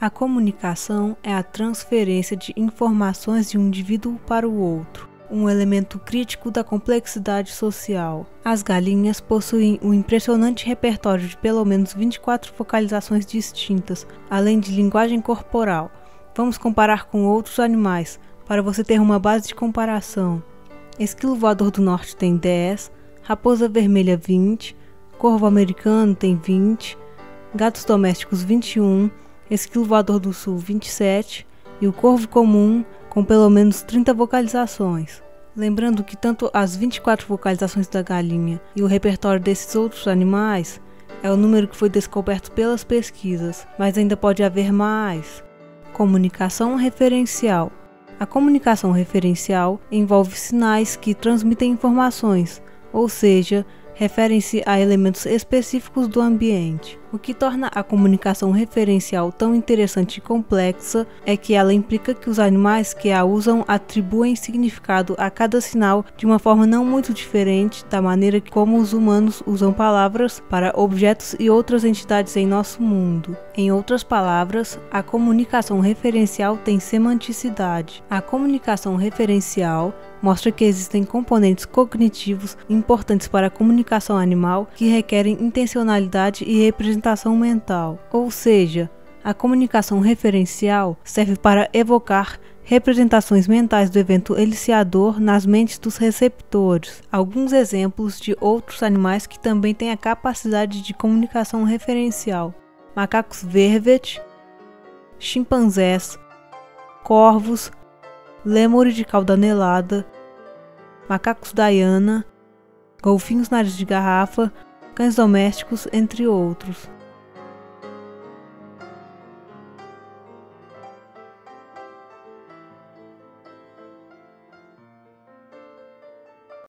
A comunicação é a transferência de informações de um indivíduo para o outro, um elemento crítico da complexidade social. As galinhas possuem um impressionante repertório de pelo menos 24 vocalizações distintas, além de linguagem corporal. Vamos comparar com outros animais, para você ter uma base de comparação. Esquilo voador do norte tem 10, raposa vermelha 20, corvo americano tem 20, gatos domésticos 21, esquilo voador do sul 27 e o corvo comum com pelo menos 30 vocalizações. Lembrando que tanto as 24 vocalizações da galinha e o repertório desses outros animais é o número que foi descoberto pelas pesquisas, mas ainda pode haver mais. Comunicação referencial. A comunicação referencial envolve sinais que transmitem informações, ou seja, referem-se a elementos específicos do ambiente. O que torna a comunicação referencial tão interessante e complexa é que ela implica que os animais que a usam atribuem significado a cada sinal de uma forma não muito diferente da maneira como os humanos usam palavras para objetos e outras entidades em nosso mundo. Em outras palavras, a comunicação referencial tem semanticidade. A comunicação referencial mostra que existem componentes cognitivos importantes para a comunicação animal que requerem intencionalidade e representação mental. Ou seja, a comunicação referencial serve para evocar representações mentais do evento eliciador nas mentes dos receptores. Alguns exemplos de outros animais que também têm a capacidade de comunicação referencial: macacos vervet, chimpanzés, corvos, lêmure de cauda anelada, macacos Diana, golfinhos nariz de garrafa, domésticos, entre outros.